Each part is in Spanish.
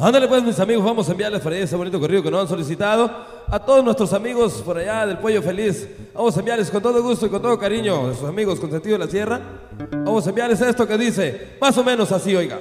Ándale pues mis amigos, vamos a enviarles para allá ese bonito corrido que nos han solicitado. A todos nuestros amigos por allá del Pollo Feliz, vamos a enviarles con todo gusto y con todo cariño, a sus amigos con sentido de la sierra. Vamos a enviarles esto que dice, más o menos así, oiga.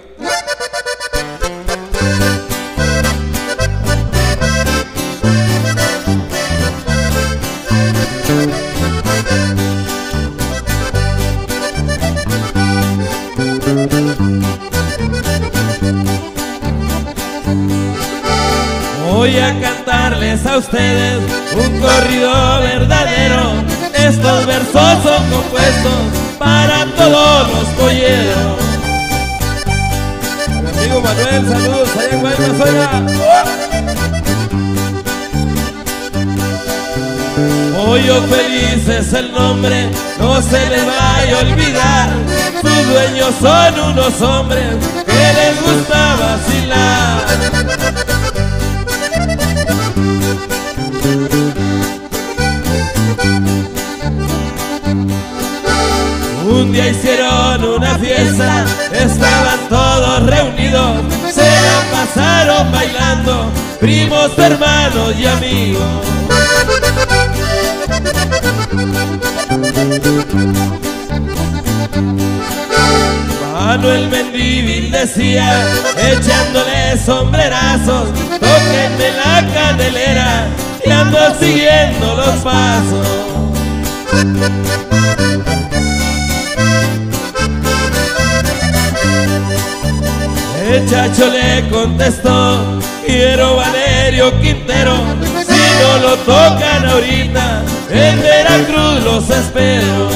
Voy a cantarles a ustedes un corrido verdadero. Estos versos son compuestos para todos los polleros. Mi amigo Manuel, saludos allá en Guaymas, oiga. Pollo feliz es el nombre, no se les vaya a olvidar. Sus dueños son unos hombres que les gusta vacilar. Un día hicieron una fiesta, estaban todos reunidos, se la pasaron bailando, primos, hermanos y amigos. Manuel Mendívil decía, echándole sombrerazos, toquenme la candelera siguiendo los pasos. El chacho le contestó, quiero Valerio Quintero, si no lo tocan ahorita, en Veracruz los espero.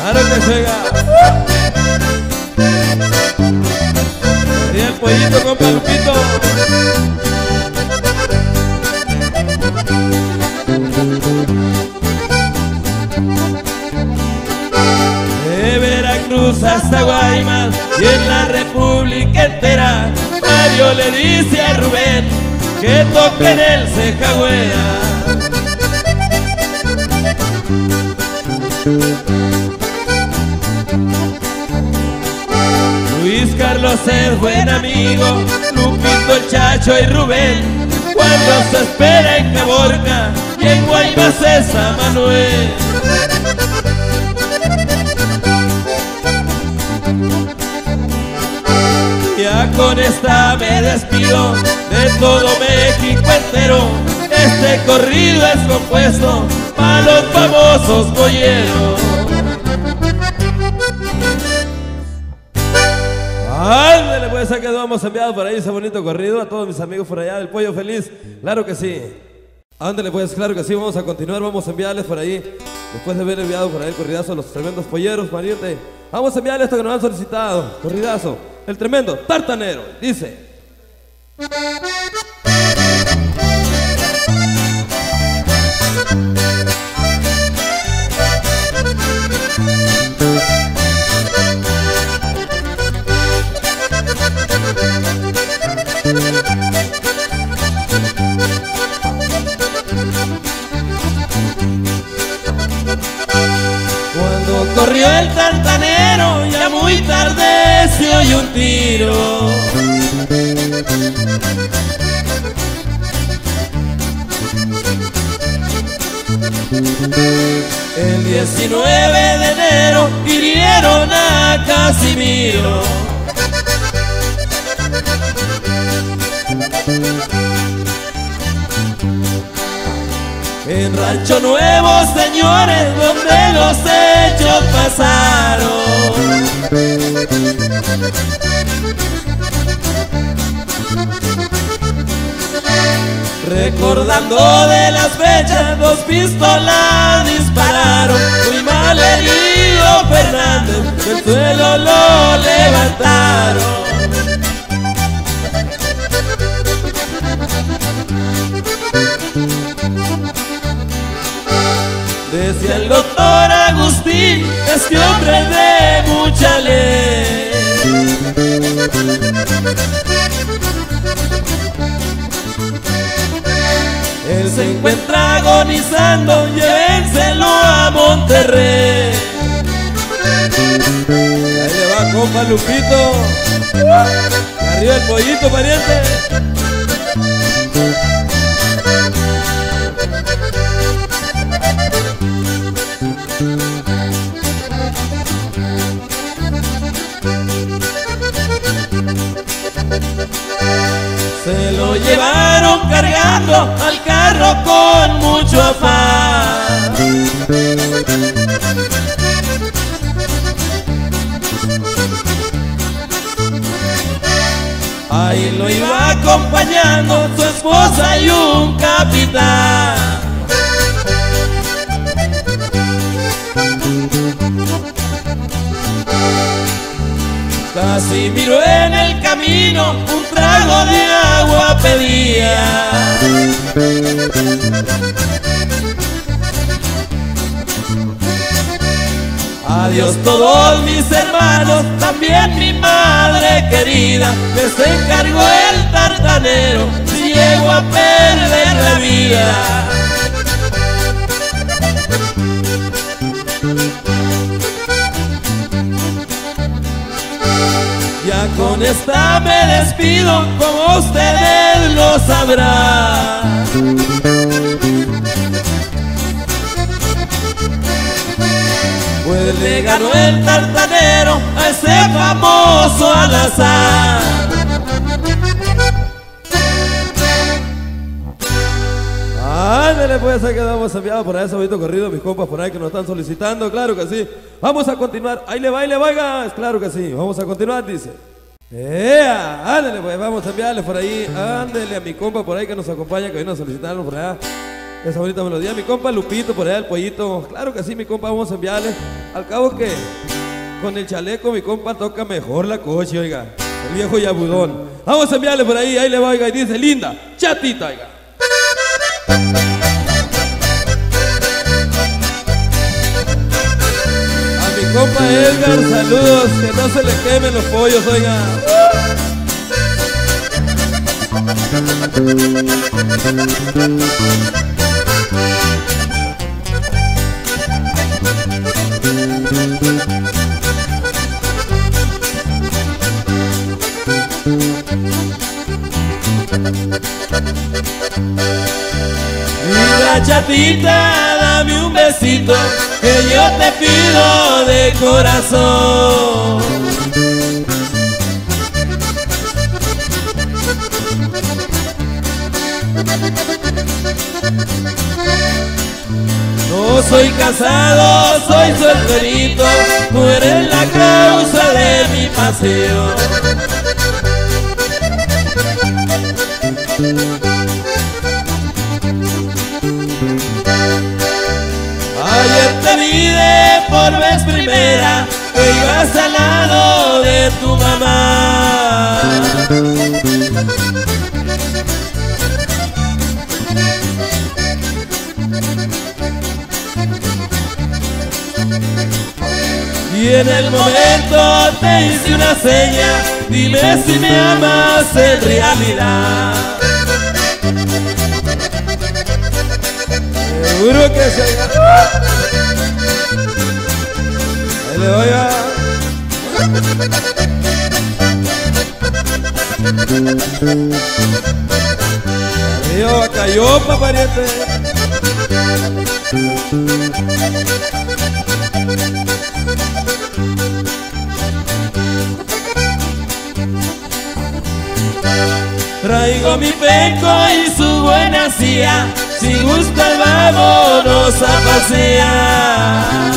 Claro que juega. Y el pollito con palpito. Hasta Guaymas y en la República entera, Mario le dice a Rubén que toque en el Cejagüera. Luis Carlos es buen amigo, Lupito el Chacho y Rubén, cuando se espera en Caborca y en Guaymas es a Manuel. Con esta me despido de todo México entero. Este corrido es compuesto para los famosos polleros. Ándale, pues ya enviado por ahí ese bonito corrido a todos mis amigos por allá del Pollo Feliz. Claro que sí. Ándale, pues claro que sí, vamos a continuar, vamos a enviarles por ahí. Después de haber enviado por ahí el corridazo a los tremendos polleros, pariente. Vamos a enviarles esto que nos han solicitado. Corridazo, el tremendo tartanero. Dice. Corrió el tartanero, ya muy tarde se oyó un tiro. El 19 de enero hirieron a Casimiro. En Rancho Nuevo, señores, donde los hechos pasaron. Recordando de las fechas, dos pistolas dispararon. Muy mal herido Fernández, del suelo lo levantaron. Decía el doctor este hombre de mucha ley. Él se encuentra agonizando, llévenselo a Monterrey. Ahí le va, compa Lupito. Arriba el pollito, pariente. Llevaron cargando al carro con mucho afán. Ahí lo iba acompañando su esposa y un capitán. Casi miró en el camino, un trago de agua pedía. Adiós todos mis hermanos, también mi madre querida, les encargó el tartanero si llego a perder la vida. Con esta me despido, como ustedes lo sabrán. Pues le ganó el tartanero a ese famoso al azar. Ándale, pues ahí quedamos enviados por ese bonito corrido, mis compas por ahí que nos están solicitando, claro que sí. Vamos a continuar, ahí le va, ahí le va, claro que sí. Vamos a continuar, dice. ¡Ea! Ándale, pues vamos a enviarle por ahí, ándale a mi compa por ahí que nos acompaña, que vino a solicitarnos por allá. Esa bonita melodía, mi compa Lupito por allá, el pollito. Claro que sí, mi compa, vamos a enviarle. Al cabo que con el chaleco mi compa toca mejor la coche, oiga. El viejo yabudón. Vamos a enviarle por ahí, ahí le va, oiga, y dice, linda, chatita, oiga. Compa Edgar, saludos, que no se le quemen los pollos, oiga. Mira chatita, dame un besito que yo te pido de corazón. No soy casado, soy solterito, tú eres la causa de mi paseo. Por vez primera que ibas al lado de tu mamá. Y en el momento te hice una seña, dime si me amas en realidad. Seguro que se Ahí le voy a. Arriba Bacayopa, pariente. Traigo mi peco y su buena silla, si gustas vámonos a pasear.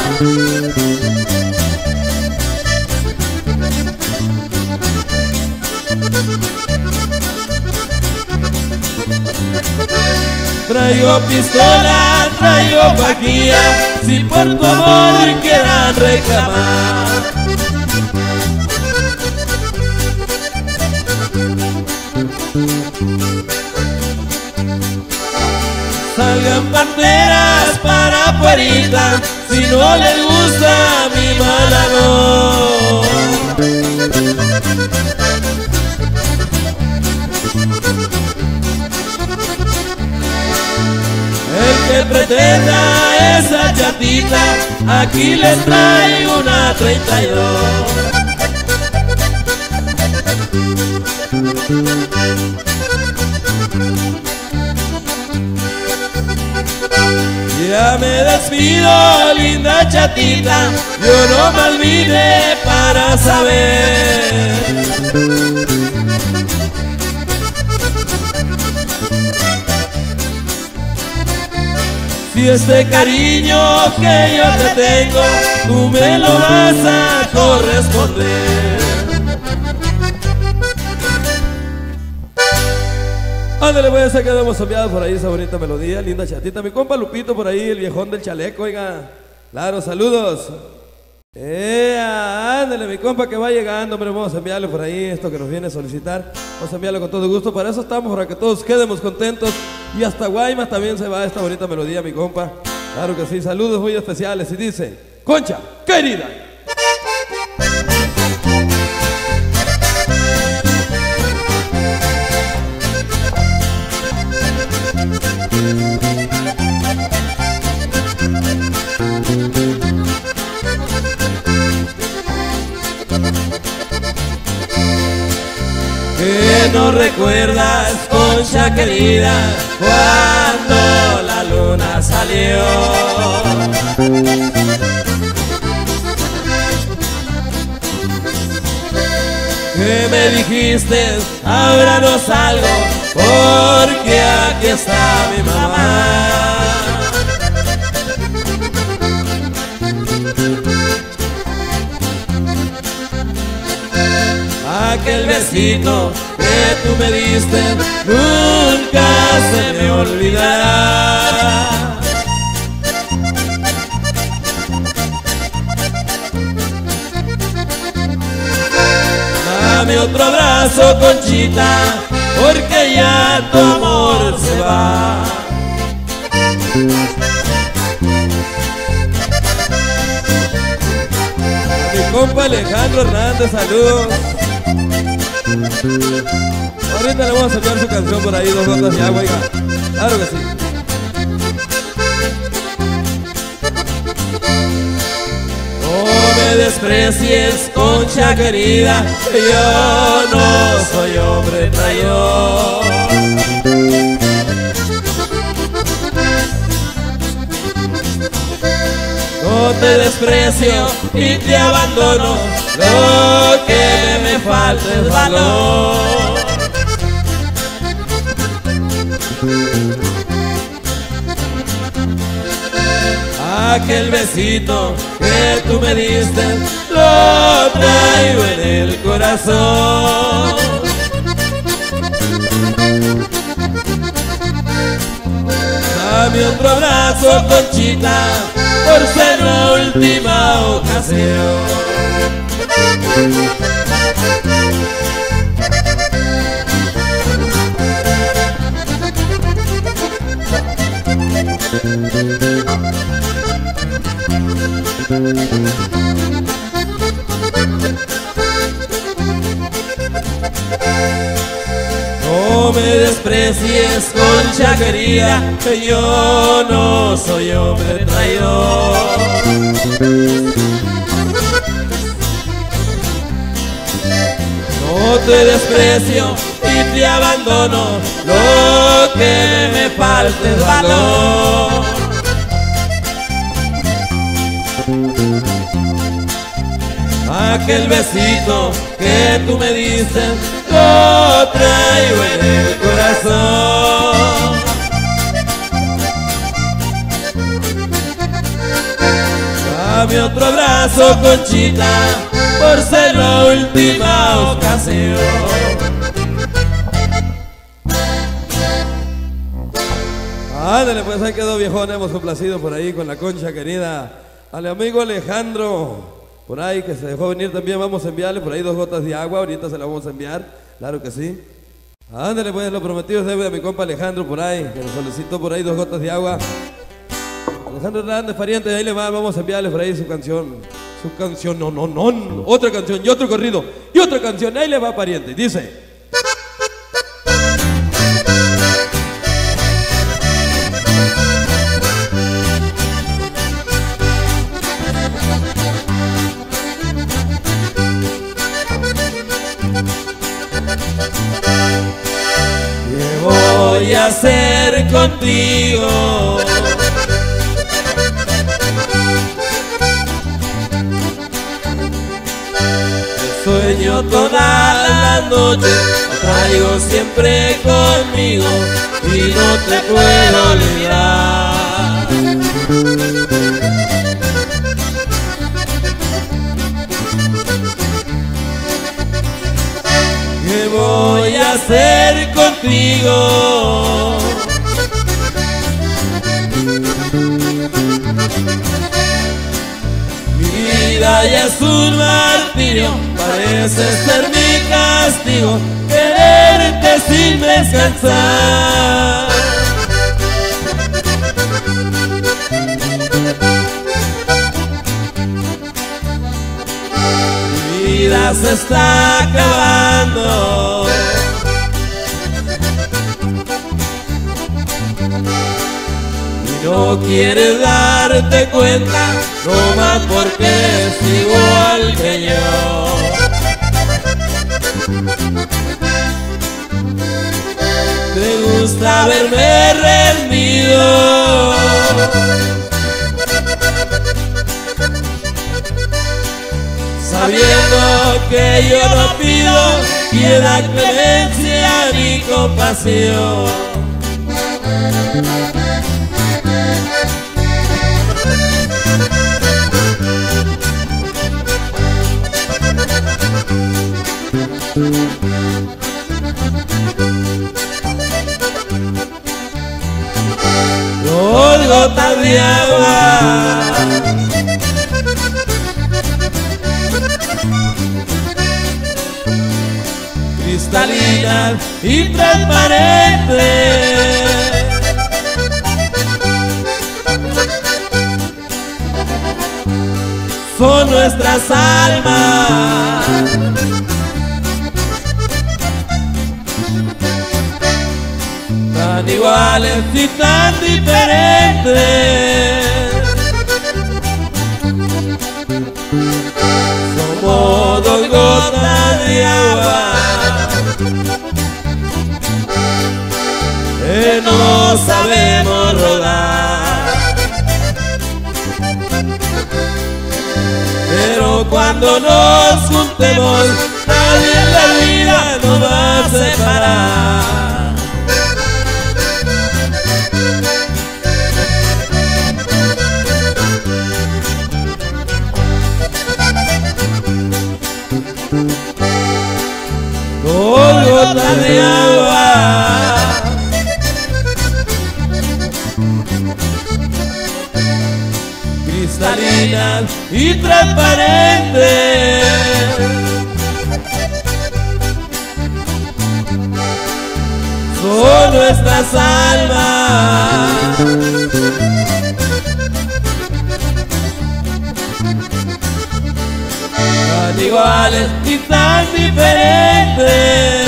Traigo pistola, traigo pajilla, si por tu amor quieran reclamar. Salgan banderas para Puerita, si no les gusta mi malagón. Que pretenda esa chatita, aquí les traigo una 32. Ya me despido, linda chatita, yo no me olvide para saber. Si este cariño que yo te tengo, tú me lo vas a corresponder. Ándale, voy a hacer que hemos enviado por ahí esa bonita melodía, linda chatita. Mi compa Lupito por ahí, el viejón del chaleco, oiga. Claro, saludos. Ándale, mi compa que va llegando, hombre, vamos a enviarle por ahí esto que nos viene a solicitar. Vamos a enviarlo con todo gusto. Para eso estamos, para que todos quedemos contentos. Y hasta Guaymas también se va esta bonita melodía, mi compa. Claro que sí, saludos muy especiales. Y dice, Concha, querida. Que no recuerdas, querida, cuando la luna salió. Que me dijiste, ahora no salgo, porque aquí está mi mamá. Aquel besito que tú me diste nunca se me olvidará. Dame otro abrazo, Conchita, porque ya tu amor se va. Mi compa Alejandro Hernández, saludos. Ahorita le vamos a enviar su canción por ahí, dos gotas de agua, oiga. Claro que sí. No me desprecies, concha querida, que yo no soy hombre traidor. No te desprecio y te abandono, lo que falta es valor. Aquel besito que tú me diste lo traigo en el corazón. Dame otro abrazo, Conchita, por ser la última ocasión. No me desprecies, concha querida, que yo no soy hombre traidor. Te desprecio y te abandono, lo que me falta es valor. Aquel besito que tú me diste, lo traigo en el corazón. Dame otro abrazo, Conchita, por ser la última ocasión. Ándale, pues ahí quedó viejón, hemos complacido por ahí con la concha querida. Al amigo Alejandro, por ahí que se dejó venir también, vamos a enviarle por ahí dos gotas de agua, ahorita se la vamos a enviar, claro que sí. Ándale, pues lo prometido es deuda de mi compa Alejandro por ahí, que nos solicitó por ahí dos gotas de agua. Alejandro Hernández, pariente, ahí le va, vamos a enviarle por ahí su canción. Su canción, no, no, no, otra canción y otro corrido y otra canción, ahí le va, pariente, dice. ¿Qué voy a hacer contigo? Sueño toda la noche, traigo siempre conmigo y no te puedo olvidar. ¿Qué voy a hacer contigo? Vida ya es un martirio, parece ser mi castigo, quererte sin descansar. Mi vida se está acabando. No quieres darte cuenta, no más porque es igual que yo. Te gusta verme rendido. Sabiendo que yo no pido piedad, clemencia ni compasión. Gotas de agua cristalinas y transparentes. Son nuestras almas. Tan iguales y tan diferentes. Somos dos gotas de agua que no sabemos rodar. Pero cuando nos juntemos, Agua cristalinas y transparentes. Son nuestras almas. Iguales y tan diferentes.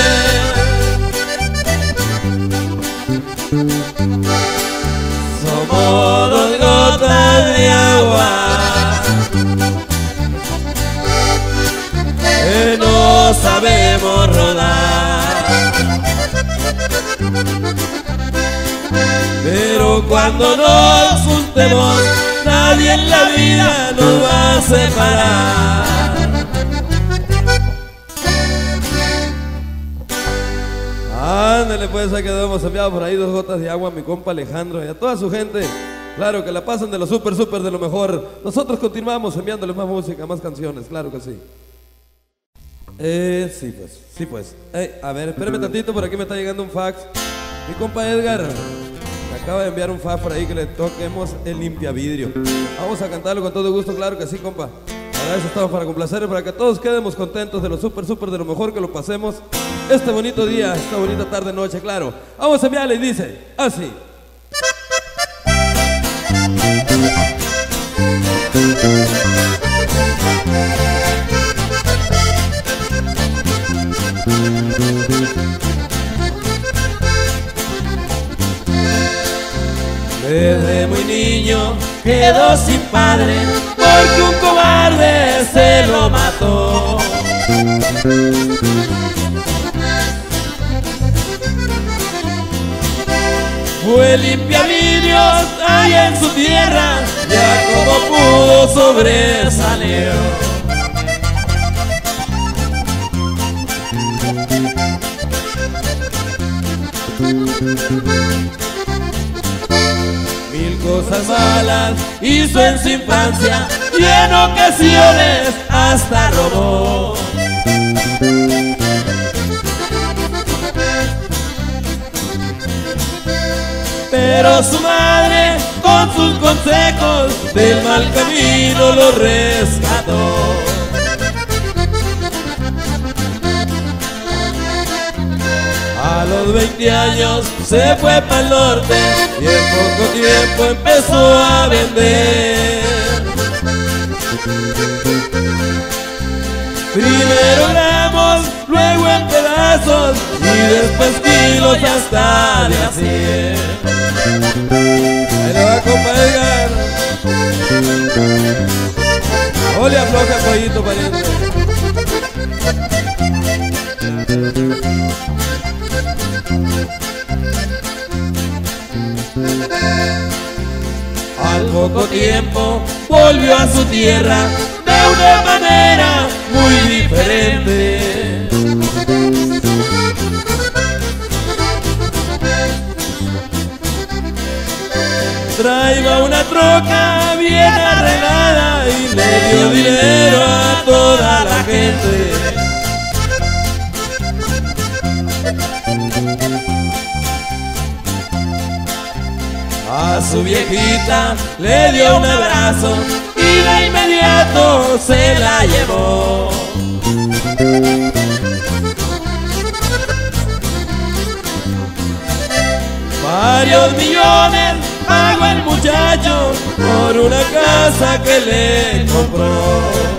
Pero cuando nos juntemos, nadie en la vida nos va a separar. Ándale, pues, ahí quedamos enviados por ahí dos gotas de agua a mi compa Alejandro y a toda su gente. Claro, que la pasen de lo súper, súper de lo mejor. Nosotros continuamos enviándoles más música, más canciones, claro que sí. Eh, sí, pues, sí, pues. A ver, espérame tantito, por aquí me está llegando un fax. Mi compa Edgar me acaba de enviar un fax por ahí que le toquemos el limpia vidrio. Vamos a cantarlo con todo gusto, claro que sí, compa. Para eso estamos, para complacer, para que todos quedemos contentos de lo súper, súper, de lo mejor que lo pasemos este bonito día, esta bonita tarde, noche, claro. Vamos a enviarle y dice así. Desde muy niño quedó sin padre porque un cobarde se lo mató. Fue limpia niños ahí en su tierra, ya como pudo sobresalió. Cosas malas hizo en su infancia y en ocasiones hasta robó. Pero su madre con sus consejos del mal camino lo rescató. A los 20 años se fue para el norte y en poco tiempo empezó a vender. Primero gramos, luego en pedazos y después kilos hasta de hacer. Ahí le va, compa Edgar. Ole afloja, pollito pariente. Poco tiempo volvió a su tierra de una manera muy diferente. Traiga una troca bien arreglada y le dio dinero a toda la gente. A su viejita le dio un abrazo y de inmediato se la llevó. Varios millones pagó el muchacho por una casa que le compró.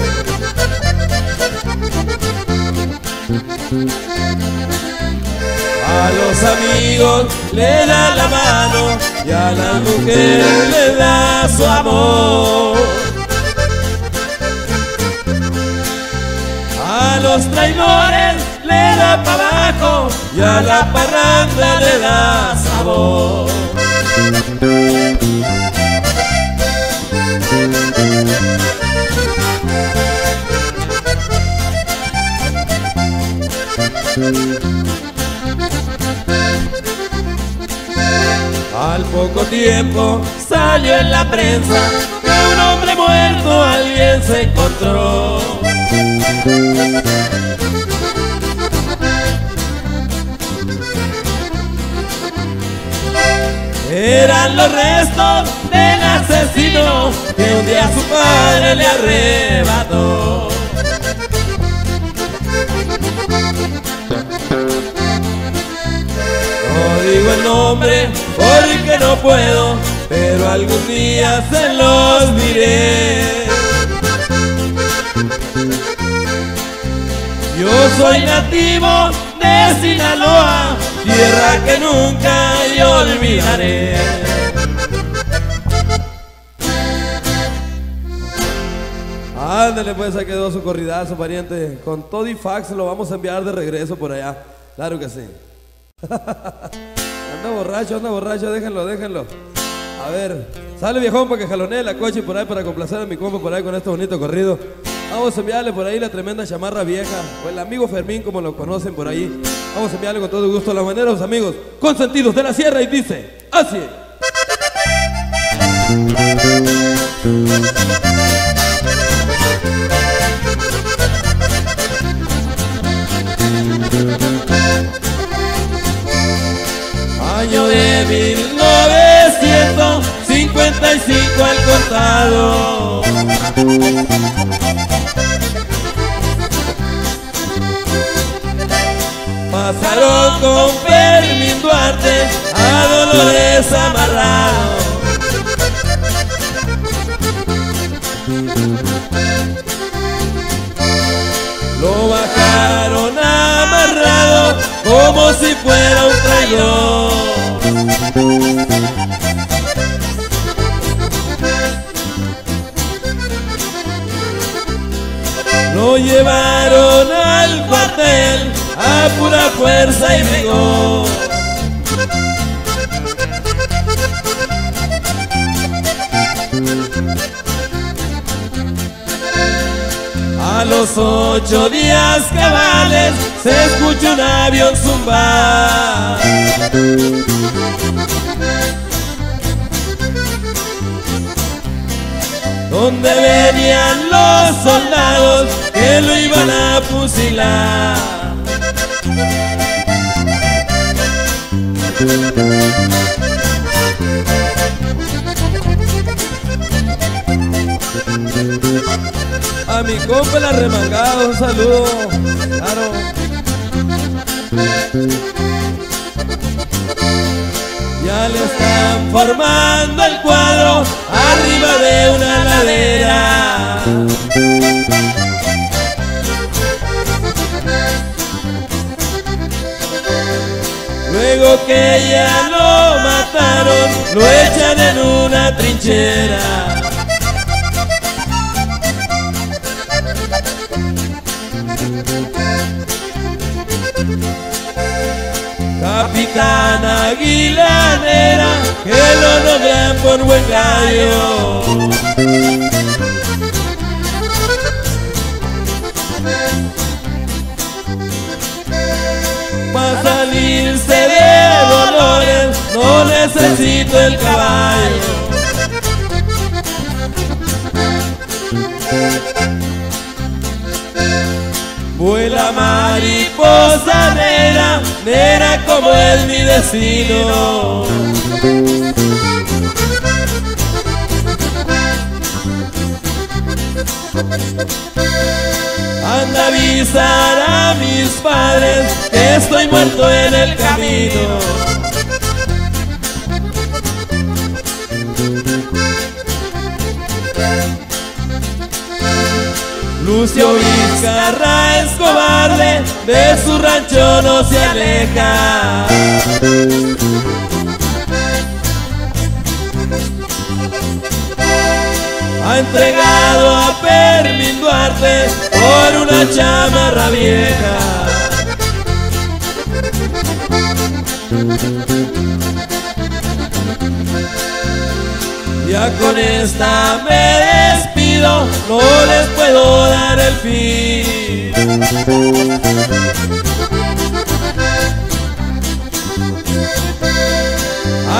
A los amigos le da la mano y a la mujer le da su amor. A los traidores le da para abajo y a la parranda le da sabor. Al poco tiempo salió en la prensa que un hombre muerto alguien se encontró. Eran los restos del asesino que un día su padre le arrebató. Digo el nombre porque no puedo, pero algún día se los diré. Yo soy nativo de Sinaloa, tierra que nunca yo olvidaré. Ándale, pues ahí quedó su corridazo, pariente. Con todo y fax lo vamos a enviar de regreso por allá. Claro que sí. Anda borracho, anda borracho, déjenlo, déjenlo. A ver, sale viejón para que jalonee la coche por ahí para complacer a mi compa por ahí con este bonito corrido. Vamos a enviarle por ahí la tremenda chamarra vieja, o el amigo Fermín como lo conocen por ahí. Vamos a enviarle con todo gusto a la manera, los amigos consentidos de la sierra y dice, así. 1955 al contado. Pasaron con Fermín Duarte a Dolores amarrado. Lo bajaron amarrado como si fuera un traidor. él a pura fuerza y vigor. A los ocho días cabales se escucha un avión zumbar. Donde venían los soldados que lo iban a fusilar. A mi compa la remangado, un saludo. Claro. Ya le están formando el cuadro arriba de una ladera. Que ya lo mataron, lo echan en una trinchera. Capitán Aguilanera, que lo nombran por buen gallo. Necesito el caballo. Vuela mariposa negra, negra como es mi destino. Anda a avisar a mis padres que estoy muerto en el camino. Lucio Vizcarra es cobarde, de su rancho no se aleja. Ha entregado a Fermín Duarte por una chamarra vieja. Ya con esta me despido, no les puedo dar el fin.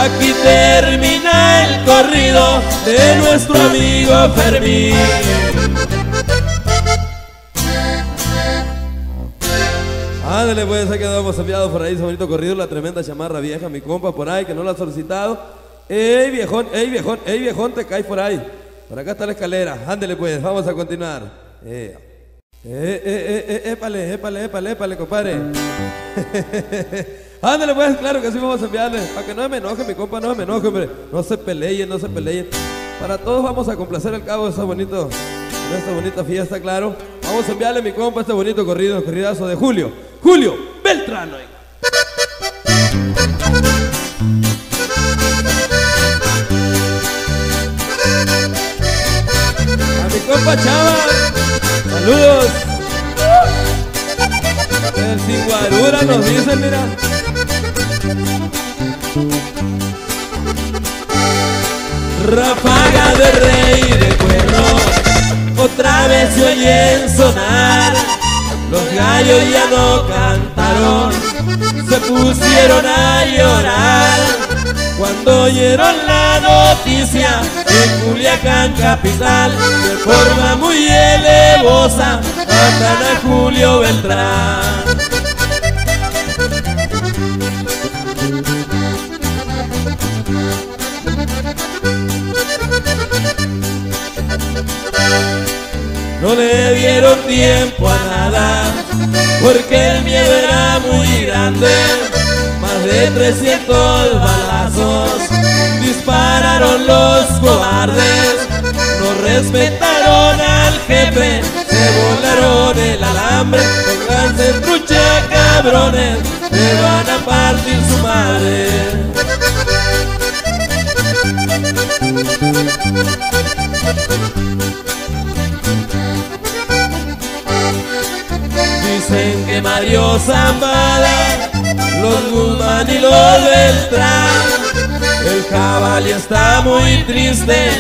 Aquí termina el corrido de nuestro amigo Fermín. Ándale, pues, ahí quedamos enviados por ahí, bonito corrido, la tremenda chamarra vieja, mi compa por ahí, que no la ha solicitado. Ey, viejón, ey, viejón, ey, viejón, te caes por ahí. Por acá está la escalera. Ándale, pues, vamos a continuar. Eh, eh, eh, eh, eh, épale, épale, épale, épale, compadre. Ándale, pues, claro que sí vamos a enviarle. Para que no me enoje, mi compa, no me enoje, hombre. No se peleen, no se peleen. Para todos vamos a complacer el cabo de bonito, de esta bonita fiesta, claro. Vamos a enviarle, mi compa, este bonito corrido, corridazo de Julio. Julio Beltrán. Compa. Saludos. El sin guarura nos dicen, mira. Ráfaga de rey de cuerno, otra vez se oyen sonar. Los gallos ya no cantaron, se pusieron a llorar. Cuando oyeron la noticia en Culiacán capital, de forma muy elevosa, matan a Julio Beltrán. No le dieron tiempo a nada, porque el miedo era muy grande. De 300 balazos dispararon los cobardes. No respetaron al jefe, se volaron el alambre. Pónganse trucha, cabrones, me van a partir su madre. Dicen que Mario Zambada, los Guzmán y los Beltrán, el caballo está muy triste,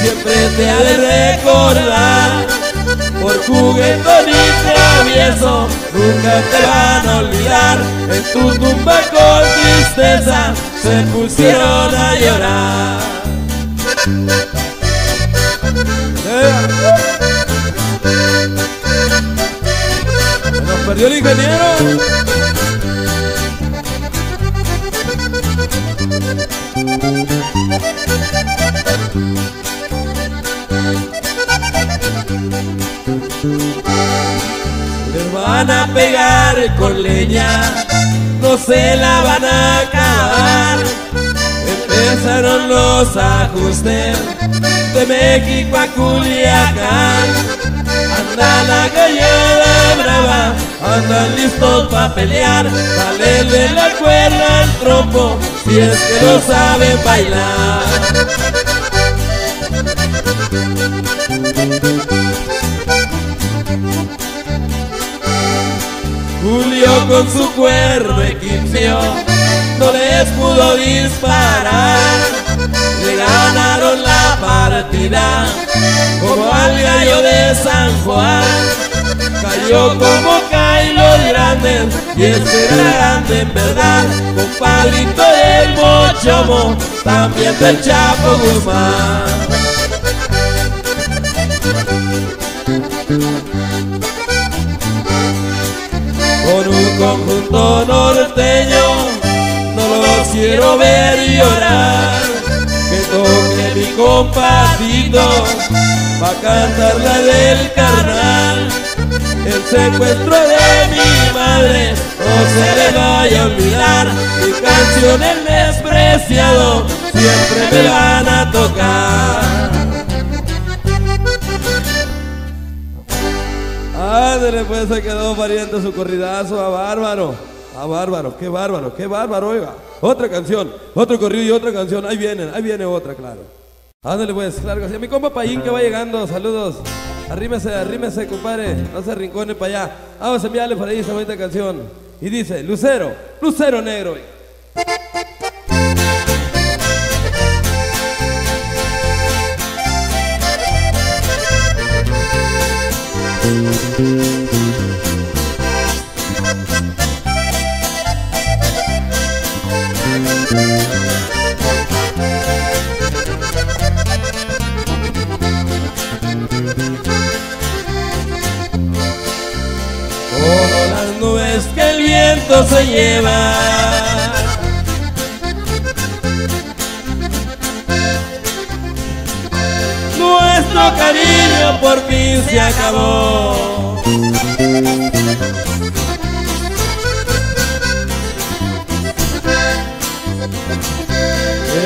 siempre te ha de recordar. por juguetón y travieso, nunca te van a olvidar. En tu tumba con tristeza se pusieron a llorar. Nos perdió el ingeniero. Van a pegar con leña, no se la van a acabar. Empezaron los ajustes de México a Culiacán. Anda la gallada brava, andan listos pa' pelear. De la cuerda al trompo, si es que no saben bailar. Julio con su cuerno egipcio no les pudo disparar. Le ganaron la partida como al gallo de San Juan. Cayó como caen los grandes y ese era grande en verdad. Compadrito del Mochomo, también del Chapo Guzmán. Conjunto norteño, no los quiero ver llorar. Que toque mi compadrito, va a cantar la del carnal. El secuestro de mi madre no se le vaya a olvidar. Mi canción el despreciado siempre me van a tocar. Ándale, pues se quedó pariendo su corridazo a bárbaro. A bárbaro, qué bárbaro, qué bárbaro, oiga. Otra canción, otro corrido y otra canción. Ahí viene, ahí viene otra, claro. Ándale, pues, claro que sí. A mi compa Payín que va llegando, saludos. Arrímese, arrímese, compadre. No se rincone para allá. Vamos a enviarle por ahí esa bonita canción. Y dice, Lucero, Lucero Negro. como que el viento se lleva. Nuestro cariño por fin se acabó.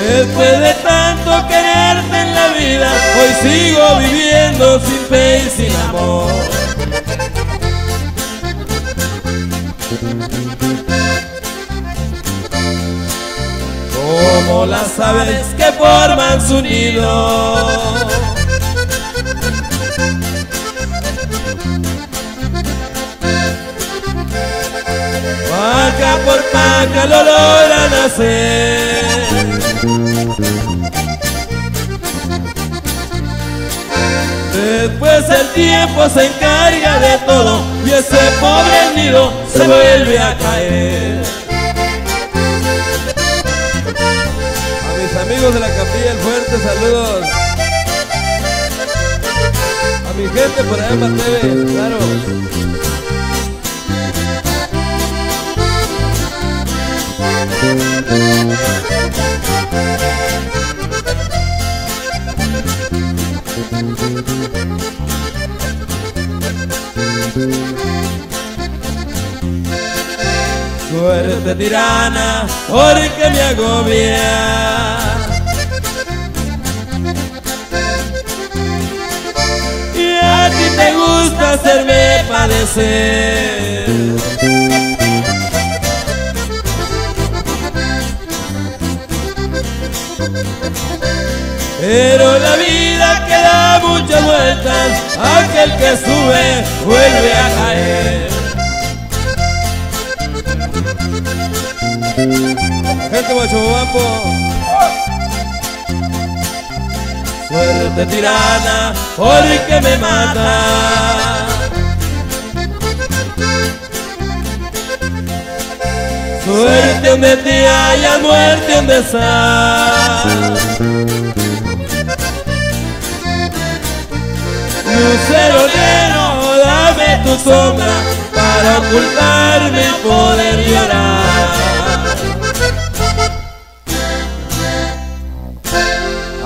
Después de tanto quererte en la vida, hoy sigo viviendo sin fe y sin amor. como las aves que forman su nido. Paca por paca lo logran hacer. Después el tiempo se encarga de todo y ese pobre nido se vuelve a caer. A mis amigos de la Capilla del Fuerte, saludos. A mi gente por allá en claro. Suerte tirana, porque me agobia. Y a ti te gusta hacerme padecer. Pero la vida que da muchas vueltas, aquel que sube vuelve a caer. Gente. Suerte suerte tirana, porque me mata. Suerte donde te haya, muerte donde está. Lucero negro, dame tu sombra para ocultarme y poder llorar.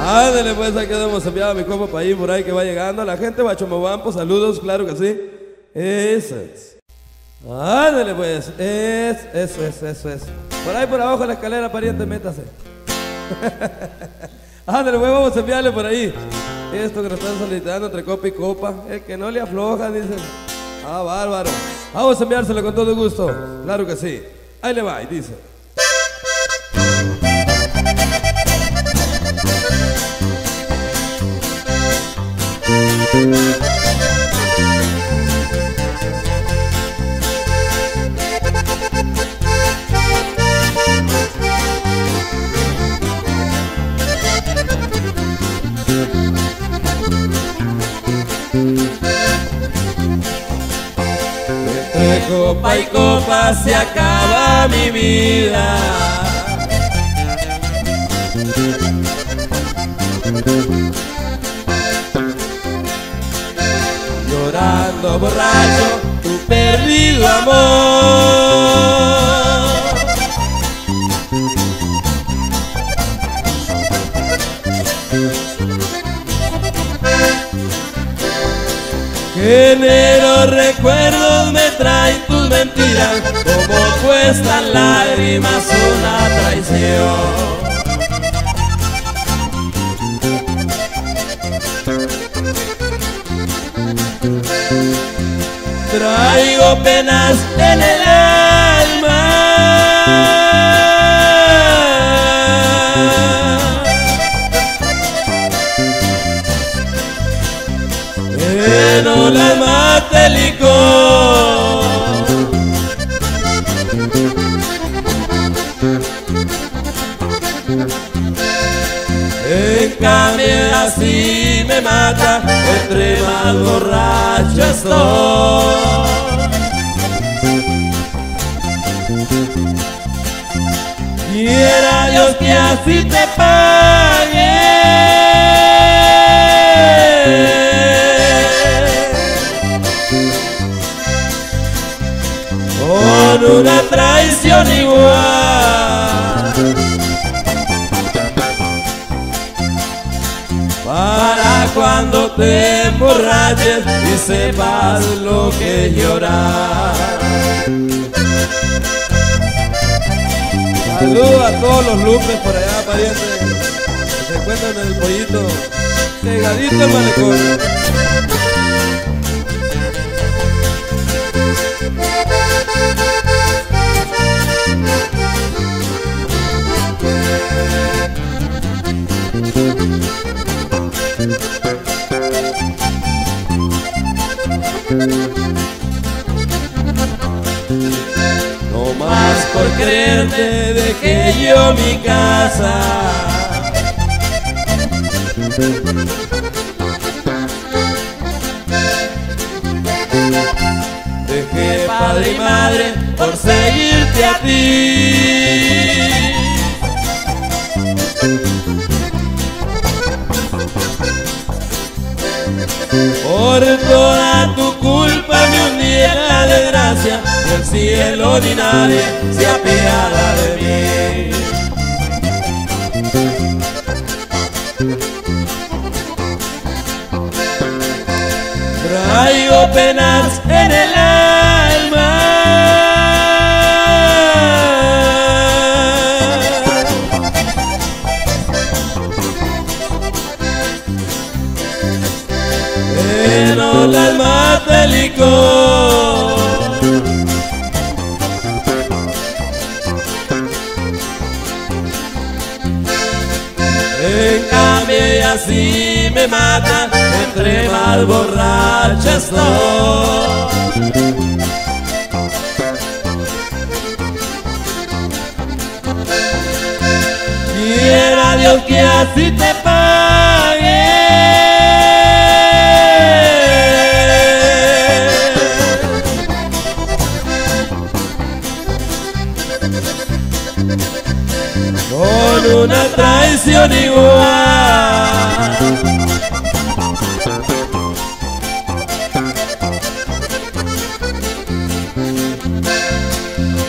Ándale, pues aquí hemos enviado a mi copa para ahí por ahí que va llegando. La gente Bachomobampo, saludos, claro que sí. Eso es. Ándale, pues. Es, eso, eso, eso, eso. Por ahí por abajo la escalera, pariente, métase. Ándale, pues vamos a enviarle por ahí. Esto que nos están solicitando entre copa y copa. El que no le afloja, dicen. Ah, bárbaro. Vamos a enviárselo con todo gusto. Claro que sí. Ahí le va, y dice. Copa y copa se acaba mi vida. Llorando borracho, tu perdido amor. Que negros recuerdos me traen tus mentiras, como cuestan lágrimas una traición. Traigo penas en el. El licor. En cambio así me mata, entre más borracho estoy. Quiera Dios que así te pague con una traición igual. Para cuando te emborraches y sepas lo que es llorar. Saludos a todos los lupes por allá, pariente. Que se encuentran en el pollito. Pegadito el malecón. No más por creerte dejé yo mi casa. Dejé padre y madre por seguirte a ti. Por toda tu culpa me hundí en la desgracia y el cielo ni nadie se apiada de mí. Traigo penas En cambio y así me mata, entre más borracha estoy. Quiera Dios que así te una traición igual.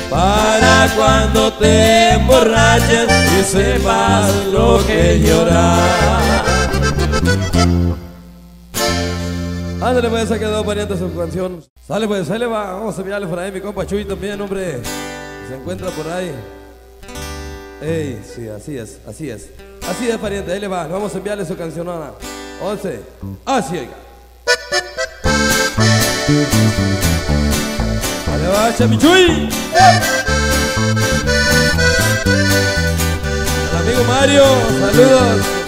Para cuando te emborraches y sepas lo que llorar. Ándale pues, se quedó pariente su canción. Sale pues, sale va, vamos a enviarle por ahí mi compa Chuy también, hombre. Se encuentra por ahí. Ey, sí, así es, así es. Así es, pariente, ahí le va. Vamos a enviarle su canción ahora. 11. Así, oiga. Ahí va, Chamichuy. Al amigo Mario, saludos.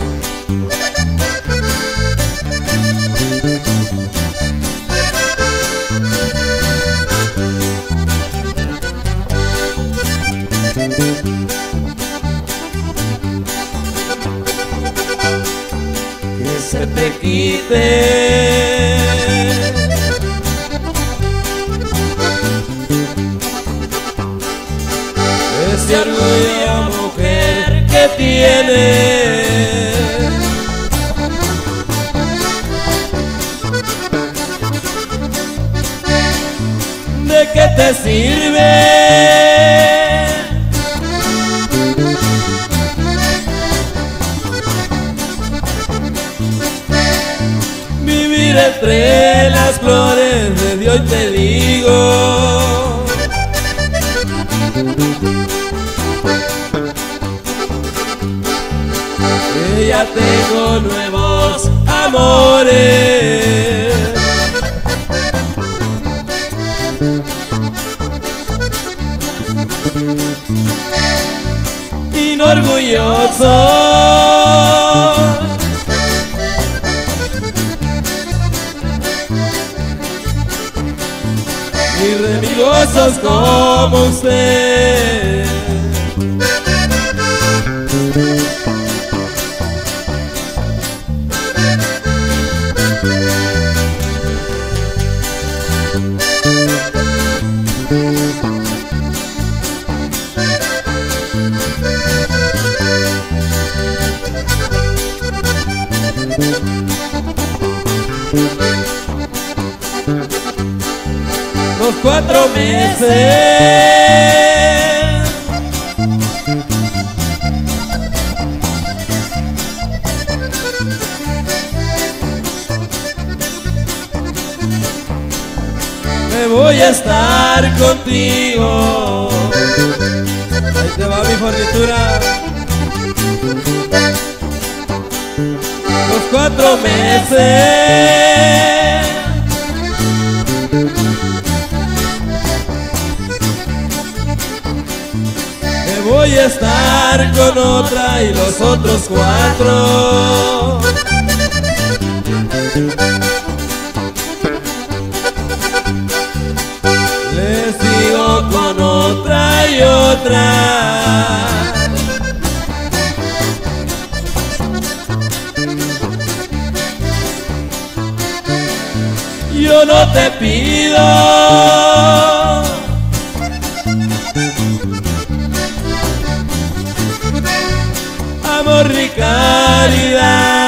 Se te quite. Ese orgullo mujer que tienes. ¿De qué te sirve? Vivir entre las flores de Dios te digo. Que ya tengo nuevos amores. Y no orgulloso remigosos como usted. Me voy a estar contigo. Ahí te va mi fornitura. Los cuatro meses voy a estar con otra y los otros cuatro. Les digo con otra y otra. Yo no te pido ni caridad.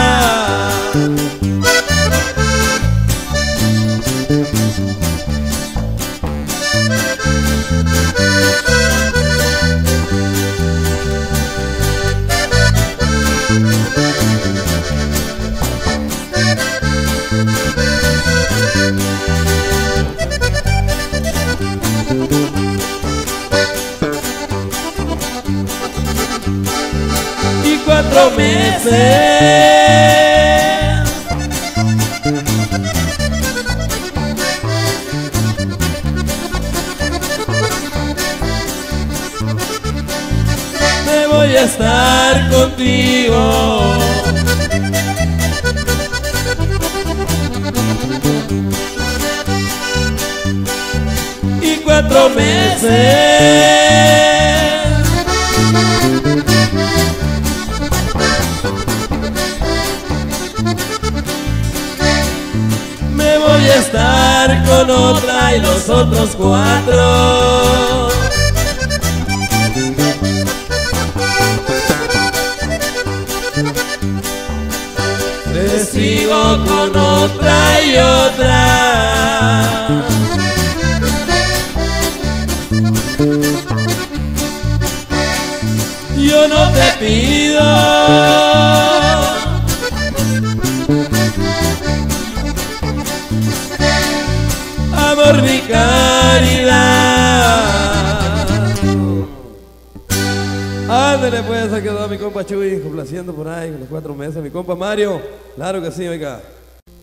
Que sí, oiga.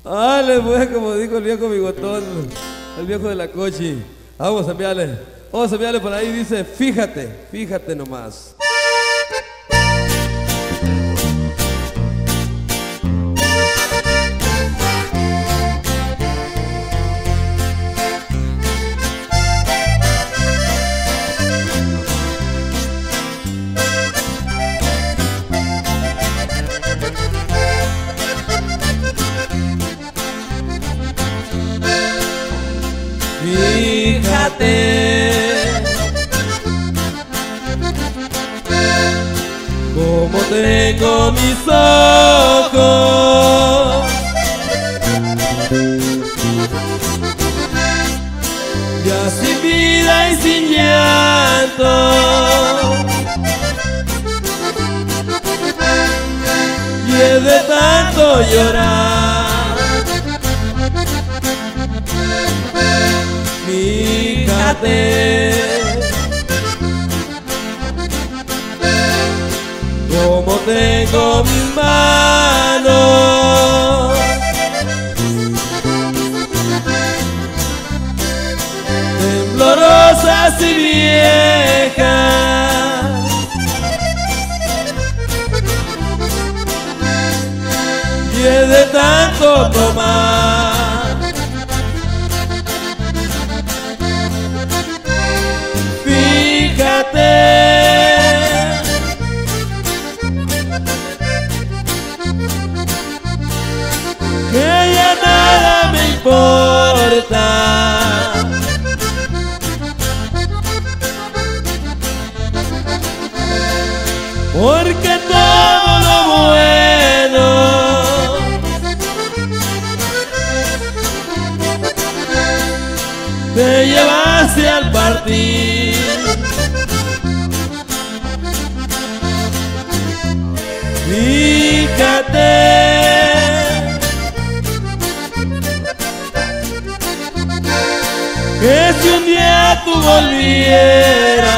Ándale pues, como dijo el viejo bigotón, el viejo de la cochi. Vamos a enviarle, vamos a enviarle por ahí, dice, fíjate, fíjate nomás. Llorar. Fíjate cómo tengo mis manos volvieras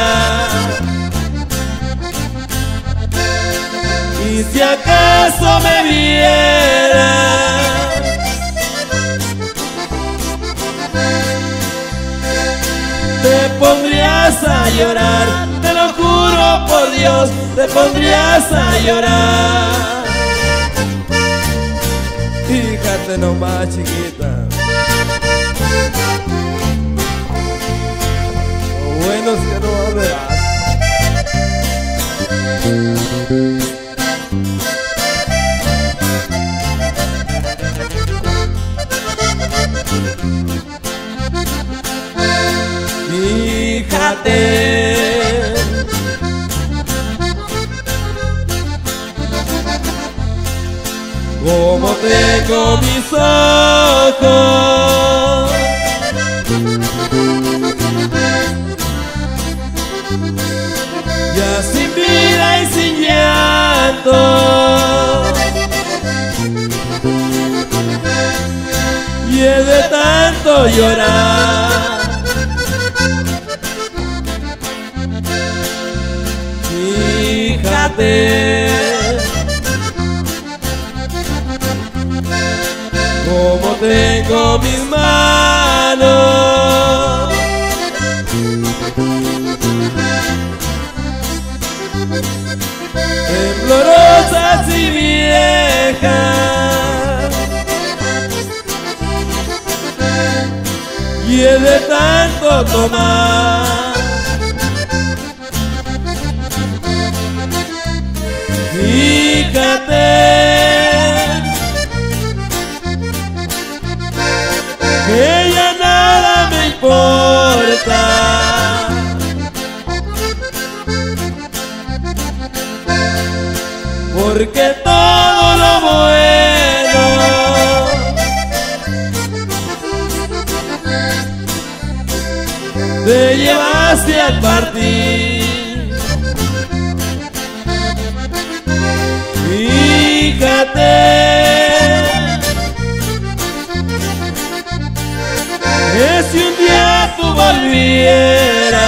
y si acaso me vieras te pondrías a llorar, te lo juro por Dios, te pondrías a llorar. Fíjate nomás, chiquita. Es que. Fíjate cómo tengo mis ojos. Llanto. Y es de tanto llorar. Fíjate cómo tengo mis manos de tanto tomar Fíjate que ya nada me importa. Porque al partir. Fíjate, que si un día tú volvieras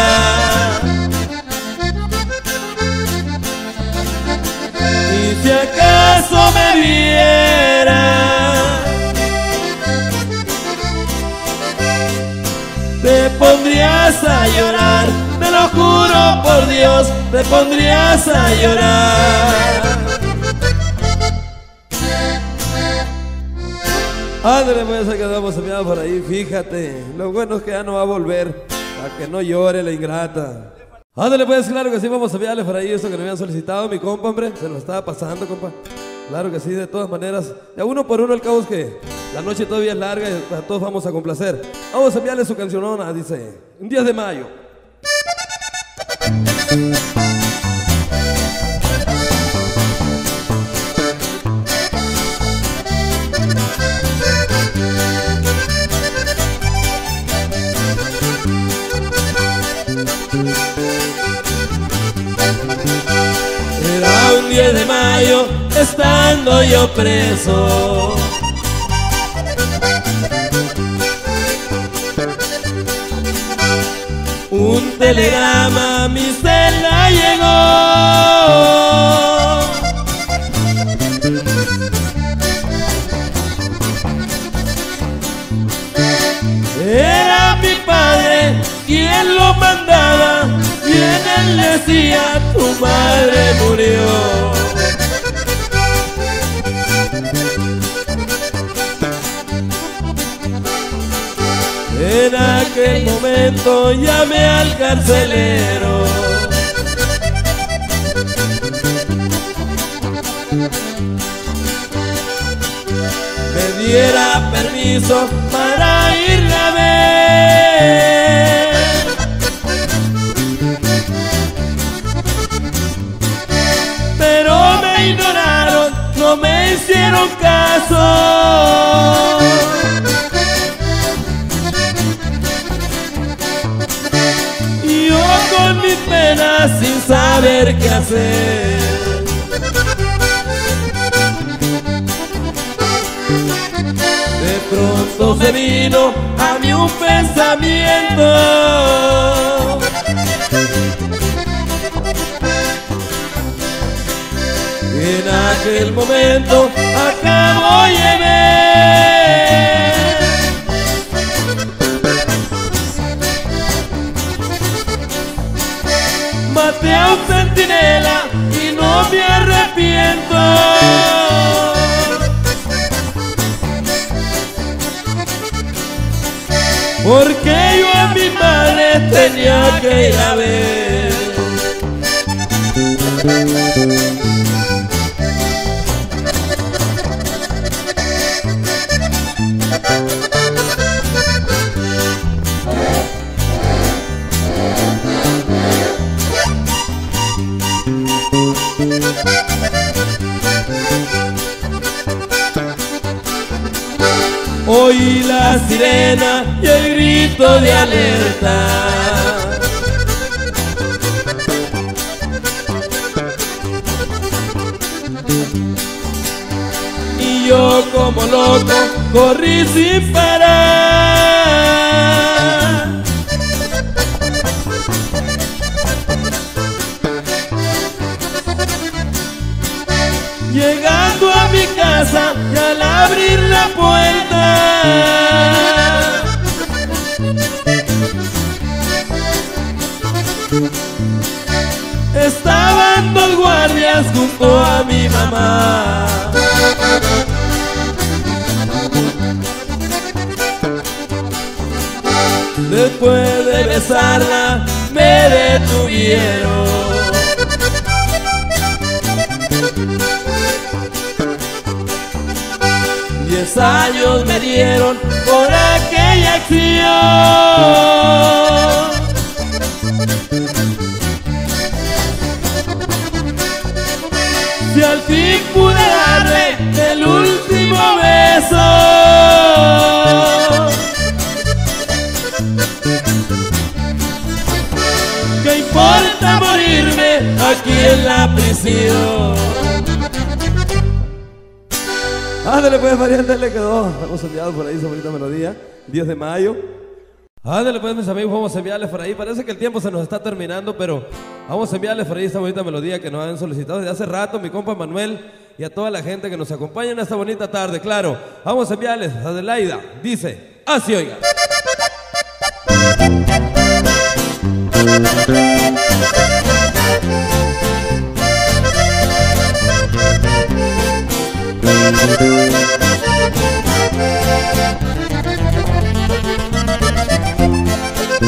y si acaso me vieras te pondrías a llorar, juro por Dios, te pondrías a llorar. Ándale, pues ya quedamos enviados por ahí, fíjate. Lo bueno es que ya no va a volver, para que no llore la ingrata. Ándale, pues claro que sí, vamos a enviarle por ahí esto que me habían solicitado mi compa, hombre. Se lo estaba pasando, compa. Claro que sí, de todas maneras. Ya uno por uno, el cabo es que la noche todavía es larga y a todos vamos a complacer. Vamos a enviarle su cancionona, dice, un 10 de mayo. Era un 10 de mayo, estando yo preso. Madre murió. En aquel momento llamé al carcelero. Me diera permiso para irle a ver. Hicieron caso. Y yo con mis penas sin saber qué hacer. De pronto se vino a mí un pensamiento. En aquel momento acabo de ver. Maté a un centinela y no me arrepiento. Porque yo a mi madre tenía que ir a ver Oí la sirena y el grito de alerta. Y yo como loco corrí sin parar. Casa y al abrir la puerta. Estaban dos guardias junto a mi mamá. Después de besarla me detuvieron Diez años me dieron por aquella acción. Si al fin pude darle el último beso. aquí en la prisión. Ándale pues, variante, le quedó. Hemos enviado por ahí esa bonita melodía. 10 de mayo. Ándale pues, mis amigos, vamos a enviarles por ahí. Parece que el tiempo se nos está terminando, pero vamos a enviarles por ahí esta bonita melodía que nos han solicitado desde hace rato, mi compa Manuel y a toda la gente que nos acompaña en esta bonita tarde. Claro, vamos a enviarles a Adelaida. Dice, así oiga. A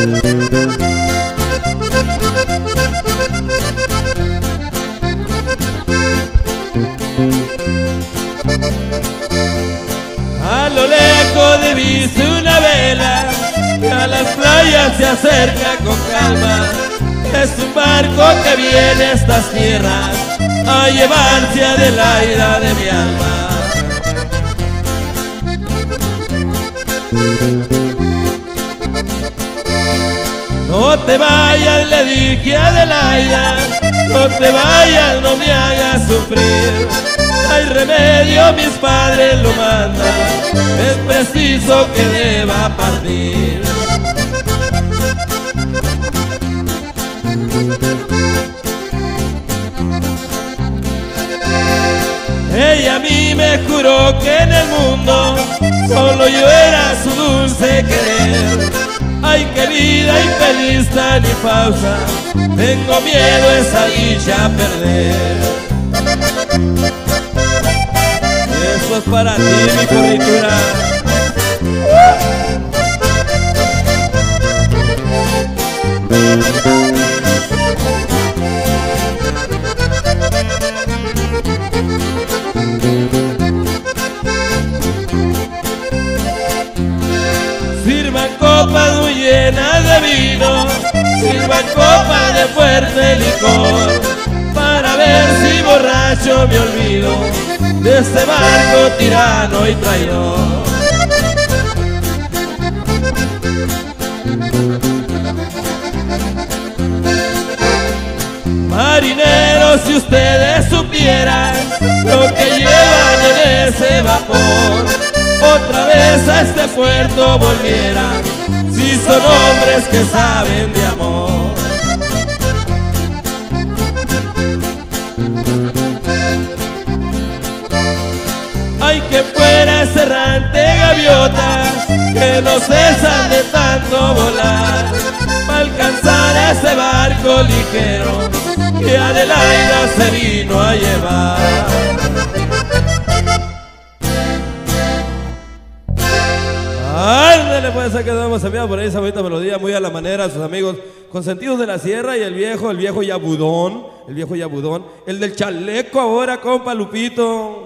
lo lejos de viste una vela que a las playas se acerca con calma. Es un barco que viene a estas tierras a llevarse a Adelaida de mi alma. No te vayas, le dije a Adelaida, no te vayas, no me hagas sufrir. Hay remedio, mis padres lo mandan, es preciso que deba partir. Ella a mí me juró que en el mundo solo yo era su dulce querer. Ay, qué vida infeliz tan y pausa, tengo miedo esa dicha a perder. Eso es para ti, mi corritura. Sirvan llenas de vino, sirvan copas de fuerte licor, para ver si borracho me olvido de este barco tirano y traidor. Marineros, si ustedes supieran lo que llevan en ese vapor, otra vez a este puerto volvieran, son hombres que saben de amor. Ay, que fuera ese errante gaviota, que no cesan de tanto volar, para alcanzar ese barco ligero que Adelaida se vino a llevar. Se quedamos enviado por esa bonita melodía, muy a la manera a sus amigos consentidos de la sierra y el viejo, el viejo Yabudón, el viejo Yabudón, el del chaleco ahora, compa Lupito.